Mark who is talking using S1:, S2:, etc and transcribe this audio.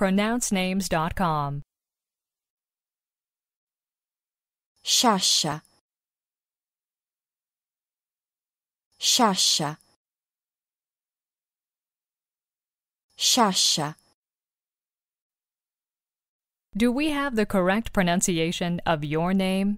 S1: pronouncenames.com.
S2: Shasha. Shasha. Shasha.
S1: Do we have the correct pronunciation of your name?